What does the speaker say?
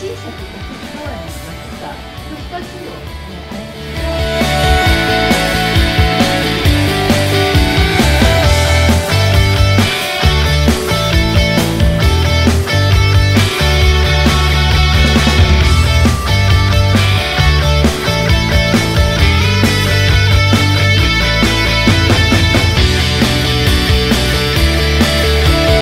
小さくて、そうやね、なんか、難しいよ。ね